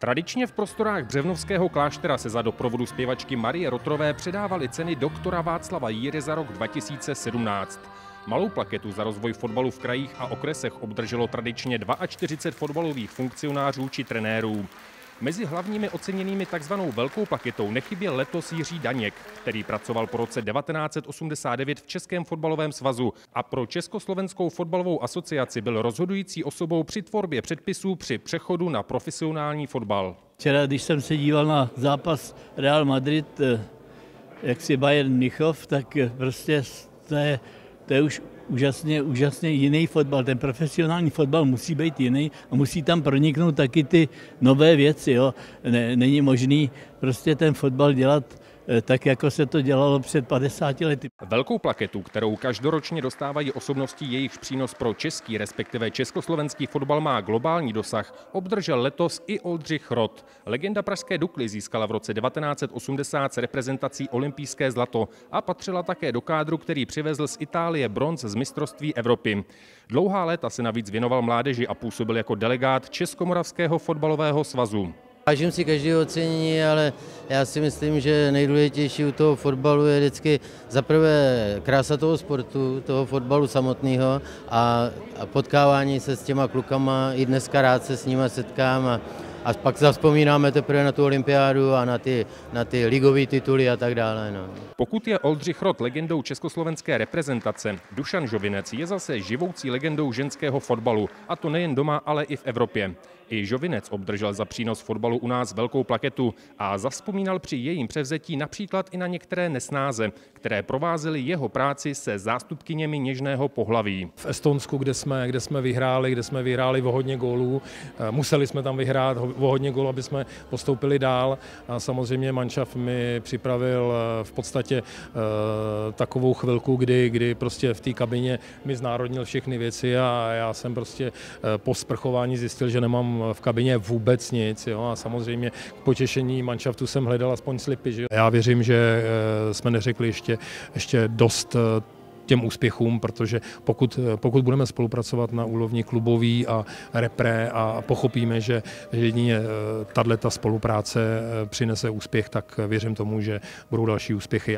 Tradičně v prostorách Břevnovského kláštera se za doprovodu zpěvačky Marie Rotrové předávaly ceny doktora Václava Jíry za rok 2017. Malou plaketu za rozvoj fotbalu v krajích a okresech obdrželo tradičně 42 fotbalových funkcionářů či trenérů. Mezi hlavními oceněnými takzvanou velkou plaketou nechyběl letos Jiří Daněk, který pracoval po roce 1989 v Českém fotbalovém svazu a pro Československou fotbalovou asociaci byl rozhodující osobou při tvorbě předpisů při přechodu na profesionální fotbal. Včera, když jsem se díval na zápas Real Madrid, eh, jak si Bayern Michov, tak eh, prostě to je, to je už úžasně, úžasně jiný fotbal. Ten profesionální fotbal musí být jiný a musí tam proniknout taky ty nové věci. Jo. Není možný prostě ten fotbal dělat tak jako se to dělalo před 50 lety. Velkou plaketu, kterou každoročně dostávají osobnosti, jejichž přínos pro český, respektive československý fotbal má globální dosah, obdržel letos i Oldřich Rot. Legenda Pražské Dukly získala v roce 1980 s reprezentací olympijské zlato a patřila také do kádru, který přivezl z Itálie bronz z mistrovství Evropy. Dlouhá léta se navíc věnoval mládeži a působil jako delegát Českomoravského fotbalového svazu. Vážím si každého ocenění, ale já si myslím, že nejdůležitější u toho fotbalu je vždycky zaprvé krása toho sportu, toho fotbalu samotného a, a potkávání se s těma klukama. I dneska rád se s nimi setkám a, a pak zaspomínáme teprve na tu olympiádu a na ty, na ty ligové tituly a tak dále. No. Pokud je Oldřich Rod legendou československé reprezentace, Dušan Žovinec je zase živoucí legendou ženského fotbalu, a to nejen doma, ale i v Evropě. I Žovinec obdržel za přínos fotbalu u nás velkou plaketu a zaspomínal při jejím převzetí například i na některé nesnáze, které provázely jeho práci se zástupkyněmi něžného pohlaví. V Estonsku, kde jsme, kde jsme vyhráli, kde jsme vyhráli o hodně gólů, eh, museli jsme tam vyhrát o hodně gólů, aby jsme postoupili dál a samozřejmě Manšaft mi připravil eh, v podstatě uh, takovou chvilku, kdy, kdy prostě v té kabině mi znárodnil všechny věci a já jsem prostě uh, po sprchování zjistil, že nemám v kabině vůbec nic. Jo? A samozřejmě k potěšení manšaftu jsem hledal aspoň slipy. Že? Já věřím, že eh, jsme neřekli ještě, ještě dost eh, těm úspěchům, protože pokud, eh, pokud budeme spolupracovat na úrovni klubový a repre a pochopíme, že jedině tato spolupráce přinese úspěch, tak věřím tomu, že budou další úspěchy.